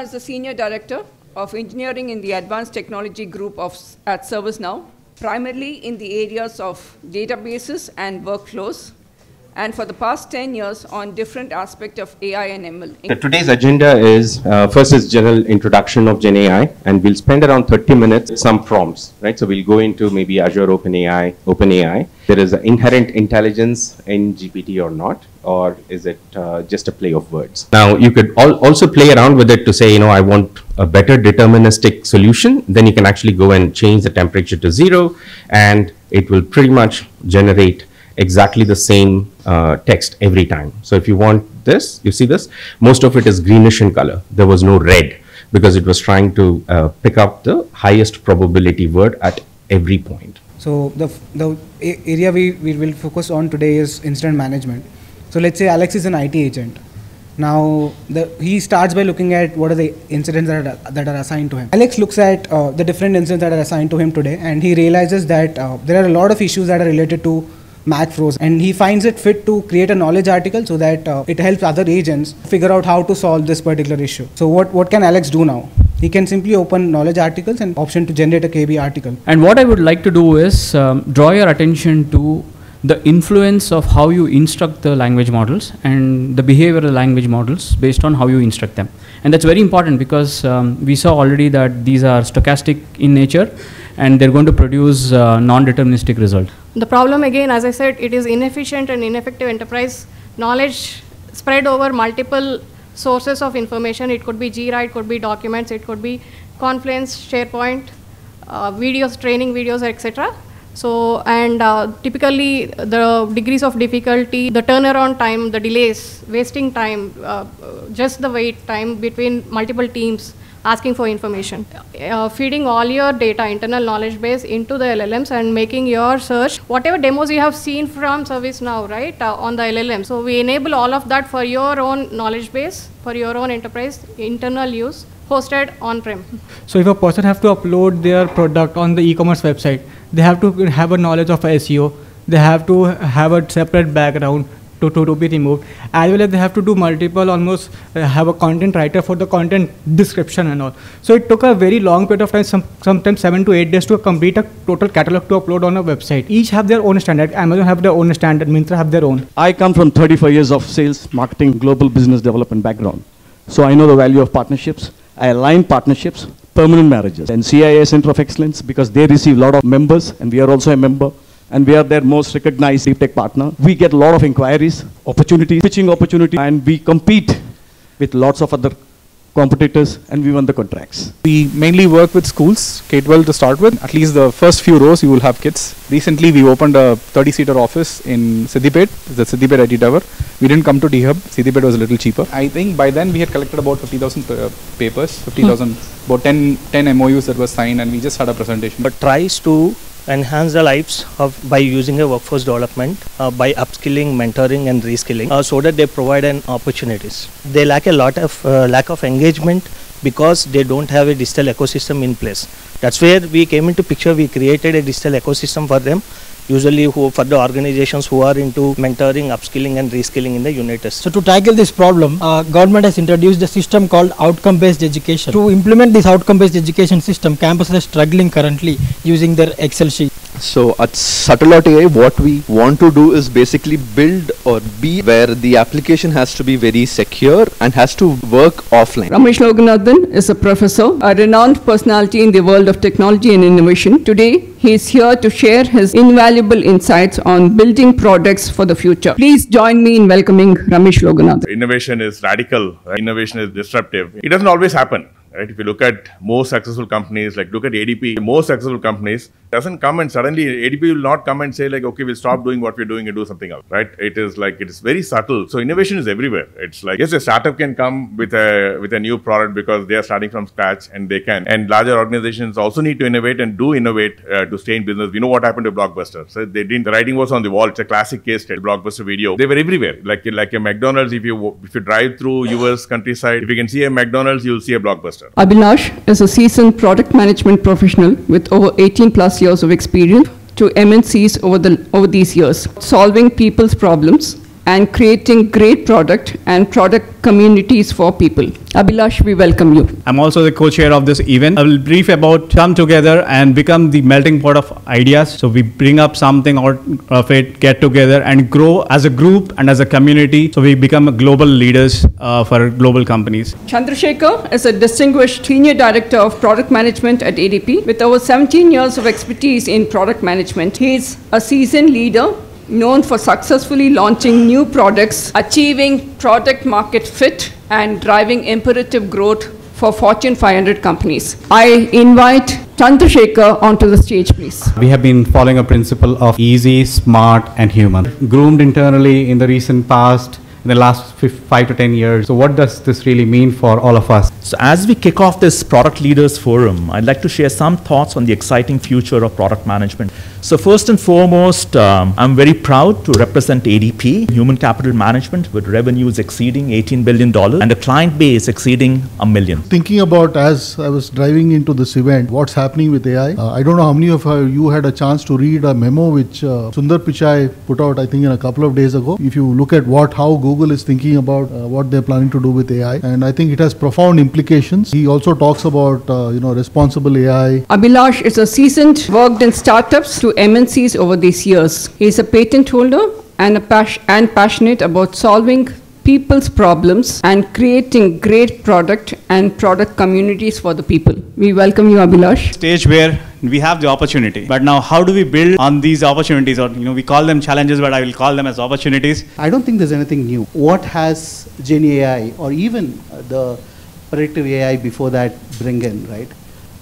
Director of Engineering in the Advanced Technology Group of, at ServiceNow, primarily in the areas of databases and workflows, and for the past 10 years on different aspects of AI and ML. Today's agenda is uh, first is general introduction of Gen AI, and we'll spend around 30 minutes some prompts, right? So we'll go into maybe Azure OpenAI, OpenAI. There is an inherent intelligence in GPT or not, or is it uh, just a play of words? Now you could al- also play around with it to say, you know, I want a better deterministic solution. Then you can actually go and change the temperature to zero, and it will pretty much generate exactly the same uh, text every time. So if you want this, you see this, most of it is greenish in color. There was no red because it was trying to uh, pick up the highest probability word at every point. So the, the area we, we will focus on today is incident management. So let's say Alex is an IT agent. Now the, he starts by looking at what are the incidents that are, that are assigned to him. Alex looks at uh, the different incidents that are assigned to him today and he realizes that uh, there are a lot of issues that are related to Mac Pros and he finds it fit to create a knowledge article so that uh, it helps other agents figure out how to solve this particular issue. So what, what can Alex do now? He can simply open knowledge articles and option to generate a KB article. And what I would like to do is um, draw your attention to the influence of how you instruct the language models and the behavioral language models based on how you instruct them. And that's very important because um, we saw already that these are stochastic in nature and they're going to produce uh, non-deterministic result. The problem again, as I said, it is inefficient and ineffective enterprise knowledge spread over multiple sources of information. It could be Jira, it could be documents, it could be Confluence, SharePoint, uh, videos, training videos, etc. So, and uh, typically the degrees of difficulty, the turnaround time, the delays, wasting time, uh, just the wait time between multiple teams asking for information. Uh, feeding all your data, internal knowledge base into the LLMs and making your search, whatever demos you have seen from ServiceNow, right, uh, on the LLM. So we enable all of that for your own knowledge base, for your own enterprise, internal use, hosted on-prem. So if a person have to upload their product on the e-commerce website, they have to have a knowledge of SEO. They have to have a separate background to, to, to be removed. As well as they have to do multiple, almost uh, have a content writer for the content description and all. So it took a very long period of time, some, sometimes seven to eight days to complete a total catalog to upload on a website. Each have their own standard. Amazon have their own standard. Myntra have their own. I come from 35 years of sales, marketing, global business development background. So I know the value of partnerships. I align partnerships, permanent marriages, and CIA Center of Excellence because they receive a lot of members, and we are also a member, and we are their most recognized deep tech partner. We get a lot of inquiries, opportunities, pitching opportunity, and we compete with lots of other competitors, and we won the contracts. We mainly work with schools, K-12 to start with. At least the first few rows you will have kids. Recently we opened a 30-seater office in Siddipet, the Siddipet IT Tower. We didn't come to T-Hub, Siddipet was a little cheaper. I think by then we had collected about 50,000 uh, papers, 50,000, about 10, 10 MOUs that were signed and we just had a presentation. but tries to enhance the lives of by using a workforce development uh, by upskilling mentoring and reskilling uh, so that they provide an opportunities. They lack a lot of uh, lack of engagement because they don't have a digital ecosystem in place. That's where we came into picture. We created a digital ecosystem for them usually who for the organizations who are into mentoring upskilling and reskilling in the united So to tackle this problem, uh, government has introduced a system called outcome-based education. To implement this outcome-based education system, campuses are struggling currently using their Excel sheet. So at Satellite AI, what we want to do is basically build or be where the application has to be very secure and has to work offline. Ramesh Loganathan is a professor, a renowned personality in the world of technology and innovation. Today, he is here to share his invaluable insights on building products for the future. Please join me in welcoming Ramesh Loganathan. Innovation is radical, innovation is disruptive. It doesn't always happen. Right? If you look at most successful companies, like look at ADP, the most successful companies doesn't come and suddenly ADP will not come and say like, okay, we'll stop doing what we're doing and do something else, right? It is like it is very subtle. So innovation is everywhere. It's like yes, a startup can come with a with a new product because they are starting from scratch and they can. And larger organizations also need to innovate and do innovate uh, to stay in business. We know what happened to Blockbuster. So they didn't. The writing was on the wall. It's a classic case study. Blockbuster video. They were everywhere. Like like a McDonald's. If you if you drive through U.S. countryside, if you can see a McDonald's, you'll see a Blockbuster. Abhinash is a seasoned product management professional with over 18 plus years of experience to MNCs over, the, over these years, solving people's problems and creating great product and product communities for people. Abhilash, we welcome you. I'm also the co-chair of this event. I will brief about come together and become the melting pot of ideas. So we bring up something out of it, get together and grow as a group and as a community. So we become global leaders uh, for global companies. Chandrasekhar is a distinguished senior director of product management at ADP with over 17 years of expertise in product management. He is a seasoned leader known for successfully launching new products, achieving product market fit, and driving imperative growth for Fortune 500 companies. I invite Chandrasekhar onto the stage, please. We have been following a principle of easy, smart, and human. Groomed internally in the recent past, in the last five to ten years. So, what does this really mean for all of us? So, as we kick off this Product Leaders Forum, I'd like to share some thoughts on the exciting future of product management. So, first and foremost, um, I'm very proud to represent ADP, Human Capital Management, with revenues exceeding $18 billion and a client base exceeding a million. Thinking about as I was driving into this event, what's happening with AI, uh, I don't know how many of you had a chance to read a memo which uh, Sundar Pichai put out, I think, in a couple of days ago. If you look at what how Google is thinking about uh, what they're planning to do with AI, and I think it has profound implications. He also talks about uh, you know responsible AI. Abhilash is a seasoned, worked in startups to MNCs over these years. He is a patent holder and, a pas- and passionate about solving people's problems and creating great product and product communities for the people. We welcome you, Abhilash. Stage where we have the opportunity, but now how do we build on these opportunities? Or you know, we call them challenges, but I will call them as opportunities. I don't think there's anything new. What has Gen AI or even uh, the predictive AI before that bring in, right?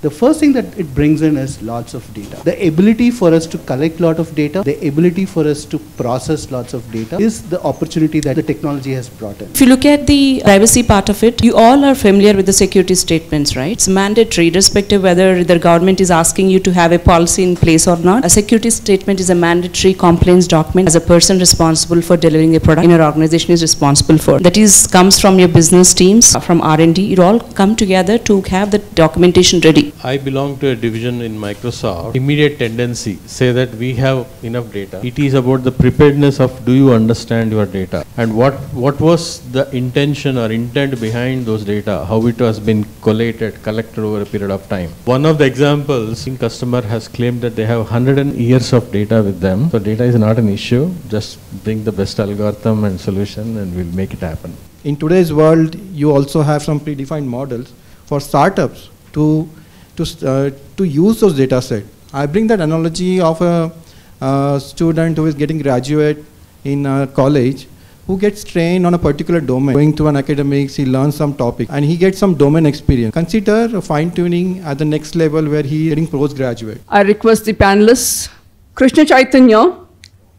The first thing that it brings in is lots of data. The ability for us to collect lot of data, the ability for us to process lots of data is the opportunity that the technology has brought in. If you look at the privacy part of it, you all are familiar with the security statements, right? It's mandatory, irrespective whether the government is asking you to have a policy in place or not. A security statement is a mandatory compliance document as a person responsible for delivering a product in your organization is responsible for. That is comes from your business teams, from R&D. You all come together to have the documentation ready. I belong to a division in Microsoft. Immediate tendency say that we have enough data. It is about the preparedness of do you understand your data and what what was the intention or intent behind those data, how it has been collated, collected over a period of time. One of the examples, in customer has claimed that they have 100 years of data with them. So data is not an issue. Just bring the best algorithm and solution and we'll make it happen. In today's world, you also have some predefined models for startups to to, uh, to use those data set. I bring that analogy of a, uh, student who is getting graduate in college who gets trained on a particular domain. Going to an academics, he learns some topic and he gets some domain experience. Consider fine tuning at the next level where he is getting postgraduate. I request the panelists. Krishna Chaitanya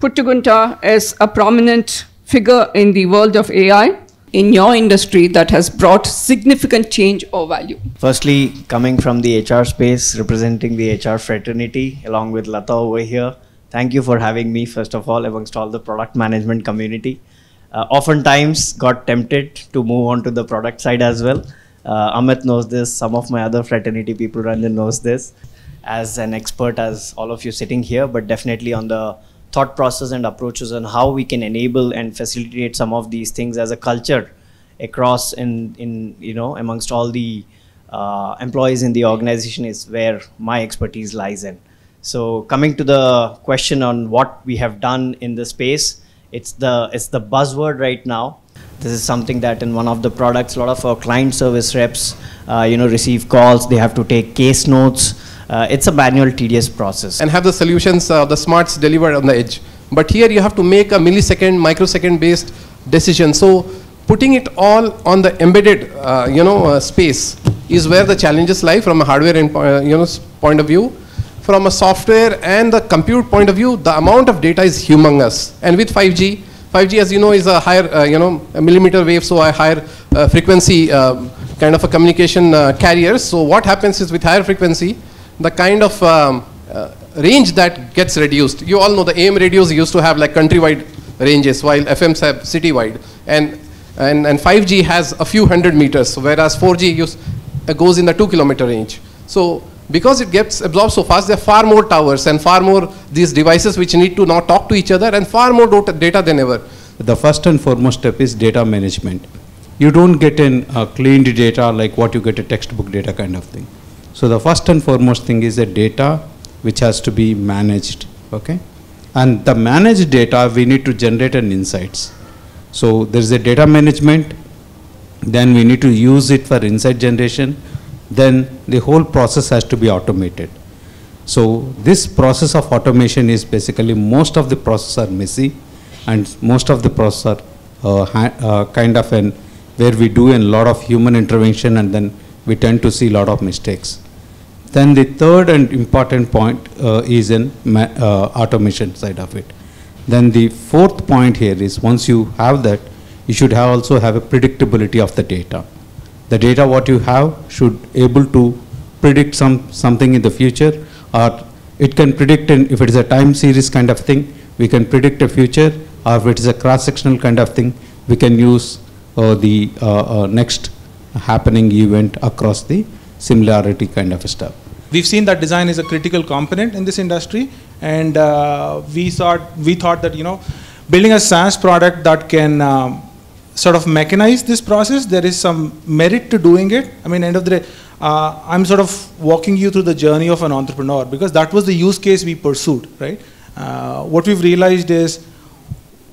Puttugunta is a prominent figure in the world of AI in your industry that has brought significant change or value? Firstly, coming from the HR space, representing the HR fraternity, along with Lata over here, thank you for having me, first of all, amongst all the product management community. Uh, oftentimes got tempted to move on to the product side as well. Uh, Amit knows this, some of my other fraternity people, Ranjan knows this, as an expert as all of you sitting here, but definitely on the thought process and approaches on how we can enable and facilitate some of these things as a culture across in, in you know amongst all the uh, employees in the organization is where my expertise lies in. So coming to the question on what we have done in the space, it's the it's the buzzword right now. This is something that in one of the products, a lot of our client service reps, uh, you know, receive calls. They have to take case notes it's a manual tedious process. And have the solutions uh, the smarts delivered on the edge. But here you have to make a millisecond microsecond based decision. So putting it all on the embedded uh, you know uh, space is where the challenges lie from a hardware and, uh, you know point of view. From a software and the compute point of view the amount of data is humongous. And with 5g 5g as you know is a higher uh, you know millimeter wave so a higher frequency um, kind of a communication carrier. So what happens is with higher frequency the kind of um, uh, range that gets reduced. You all know the AM radios used to have like countrywide ranges while FMs have citywide. And, and, and 5G has a few hundred meters, whereas 4G use, uh, goes in the two kilometer range. So because it gets absorbed so fast, there are far more towers and far more these devices which need to now talk to each other and far more data than ever. the first and foremost step is data management. You don't get in uh, cleaned data like what you get a textbook data kind of thing. So the first and foremost thing is the data which has to be managed, okay? And the managed data, we need to generate an insights. So there's a data management, then we need to use it for insight generation, then the whole process has to be automated. So this process of automation is basically most of the processes are messy and most of the processes are uh, uh, kind of an where we do a lot of human intervention and then we tend to see a lot of mistakes. Then the third and important point uh, is in uh, automation side of it. Then the fourth point here is once you have that, you should have also have a predictability of the data. The data what you have should able to predict some something in the future, or it can predict in, if it is a time series kind of thing, we can predict a future, or if it is a cross-sectional kind of thing, we can use uh, the uh, uh, next happening event across the similarity kind of stuff. We've seen that design is a critical component in this industry, and uh, we thought we thought that you know, building a SaaS product that can um, sort of mechanize this process, there is some merit to doing it. I mean, end of the day, uh, I'm sort of walking you through the journey of an entrepreneur because that was the use case we pursued, right? Uh, what we've realized is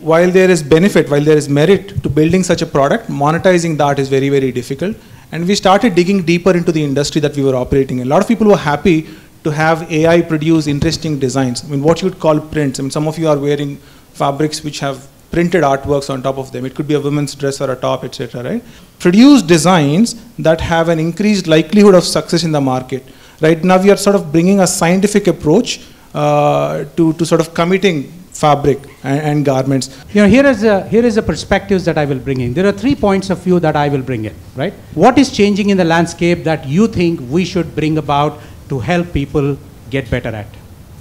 while there is benefit, while there is merit to building such a product, monetizing that is very, very difficult. And we started digging deeper into the industry that we were operating in. A lot of people were happy to have AI produce interesting designs. I mean, what you would call prints. I mean, some of you are wearing fabrics which have printed artworks on top of them. It could be a woman's dress or a top, etc. Right? Produce designs that have an increased likelihood of success in the market. Right now, we are sort of bringing a scientific approach uh, to to sort of committing fabric and, and, garments. You know, here is a, here is the perspectives that I will bring in. There are three points of view that I will bring in. Right? What is changing in the landscape that you think we should bring about to help people get better at?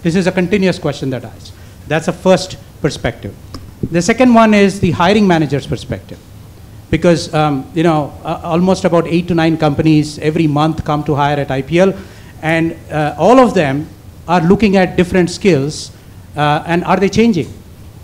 This is a continuous question that I ask. That's the first perspective. The second one is the hiring manager's perspective. Because, um, you know, uh, almost about eight to nine companies every month come to hire at IPL, and uh, all of them are looking at different skills, uh, and are they changing?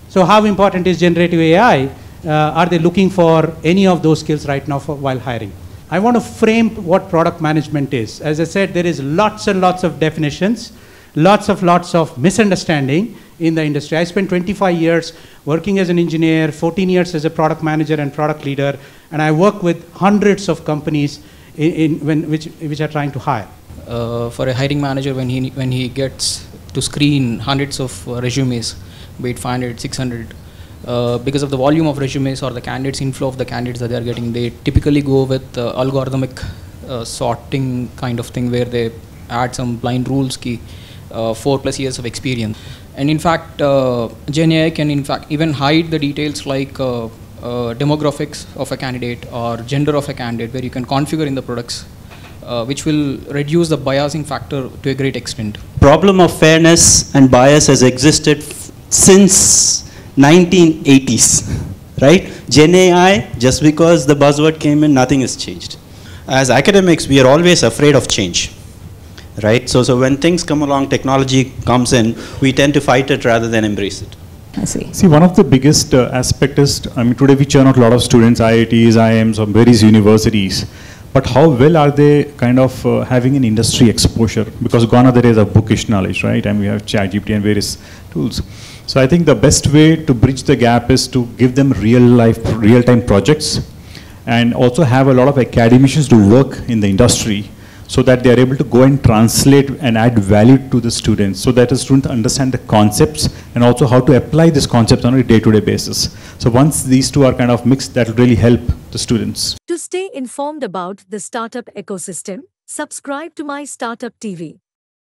So how important is generative AI? Uh, are they looking for any of those skills right now for, while hiring? I want to frame what product management is. As I said, there is lots and lots of definitions, lots of lots of misunderstanding in the industry. I spent 25 years working as an engineer, 14 years as a product manager and product leader, and I work with hundreds of companies in, in when, which, which are trying to hire. Uh, for a hiring manager, when he, when he gets to screen hundreds of uh, resumes, be it 500, 600, uh, because of the volume of resumes or the candidates inflow of the candidates that they are getting, they typically go with uh, algorithmic uh, sorting kind of thing where they add some blind rules key, uh, four plus years of experience. And in fact, uh, GenAI can in fact even hide the details like uh, demographics of a candidate or gender of a candidate where you can configure in the products uh, which will reduce the biasing factor to a great extent. Problem of fairness and bias has existed f- since 1980s, right? Gen AI, just because the buzzword came in, nothing has changed. As academics, we are always afraid of change, right? So, so when things come along, technology comes in, we tend to fight it rather than embrace it. I see. See, one of the biggest uh, aspect is, I mean, today we churn out a lot of students, IITs, IIMs, or various universities but how well are they kind of uh, having an industry exposure? Because gone are the days of bookish knowledge, right? And we have ChatGPT and various tools. So I think the best way to bridge the gap is to give them real life, real time projects, and also have a lot of academicians to work in the industry so that they are able to go and translate and add value to the students so that the students understand the concepts and also how to apply these concepts on a day-to-day basis. So once these two are kind of mixed, that will really help the students. Stay informed about the startup ecosystem, subscribe to My Startup TV.